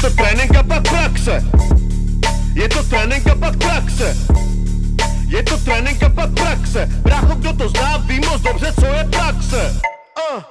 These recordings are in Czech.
to trénink a pak praxe. Je to trénink a pak praxe. Je to trénink a pak praxe. Brácho, kdo to zná, ví moc dobře, co je praxe. Uh.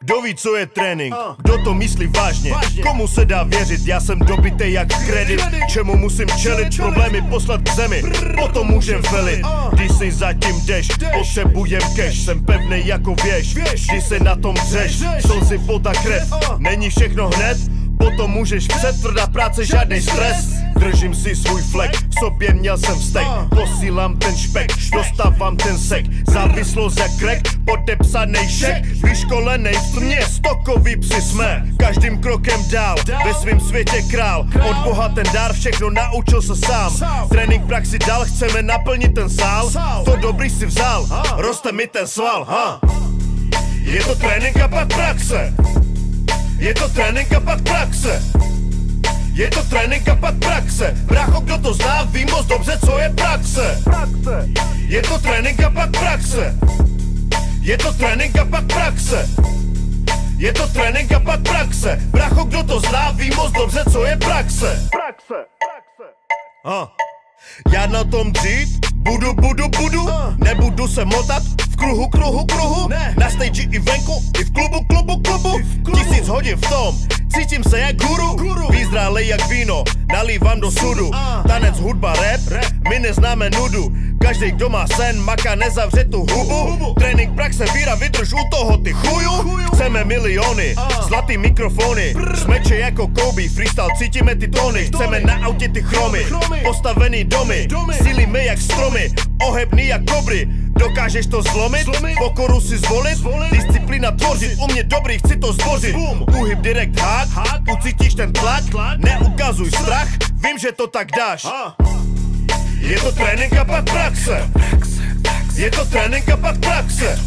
Kdo ví, co je trénink? Kdo to myslí vážně? Komu se dá věřit? Já jsem dobitej jak kredit Čemu musím čelit? Problémy poslat k zemi Potom můžem velit Když si zatím jdeš Potřebujem cash Jsem pevnej jako věž Když se na tom dřeš Slzy, pota, krev Není všechno hned Potom můžeš před práce, žádný stres. Držím si svůj flek, v sobě měl jsem vztek. Posílám ten špek, dostávám ten sek. Závislost jak krek, podepsaný šek. Vyškolenej v tmě, stokový psi jsme. Každým krokem dál, ve svém světě král. Od Boha ten dár, všechno naučil se sám. Trénink praxi dal, chceme naplnit ten sál. To dobrý si vzal, roste mi ten sval, ha. Je to trénink a pak praxe je to trénink a pak praxe. Je to trénink a pak praxe. Brácho, kdo to zná, ví moc dobře, co je praxe. praxe. Je to trénink a pak praxe. Je to trénink a pak praxe. Je to trénink a pak praxe. Brácho, kdo to zná, ví moc dobře, co je praxe. Praxe, praxe. Ha. Já na tom dřít, budu, budu, budu, nebudu se motat kruhu, kruhu, kruhu, ne. na stage i venku, i v klubu, klubu, klubu, v klubu. tisíc hodin v tom, cítím se jak guru, guru. výzrálej jak víno, nalívám do sudu, uh. tanec, hudba, rap, rap, my neznáme nudu, každý kdo má sen, maká nezavře tu hubu, trénink, praxe, víra, vydrž u toho ty chuju, chceme miliony, zlatý mikrofony, smeče jako Kobe, freestyle, cítíme ty tóny, chceme na autě ty chromy, postavený domy, sílíme jak stromy, ohebný jak kobry, Dokážeš to zlomit? Pokoru si zvolit? Disciplína tvořit, u mě dobrý, chci to zbořit. Uhyb direkt hák, ucítíš ten tlak? Neukazuj strach, vím, že to tak dáš Je to trénink a pak praxe. Je to trénink a pak praxe.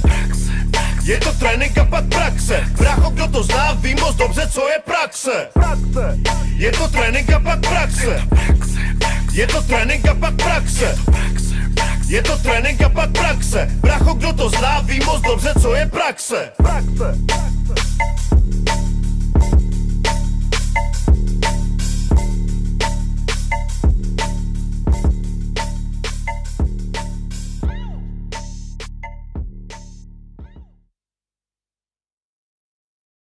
Je to trénink a pak praxe. Brácho, kdo to zná, ví moc dobře, co je praxe. Je to trénink a pak praxe. Je to trénink a pak praxe. Je to trénink a pak praxe. Bracho, kdo to zná, ví moc dobře, co je Praxe, praxe.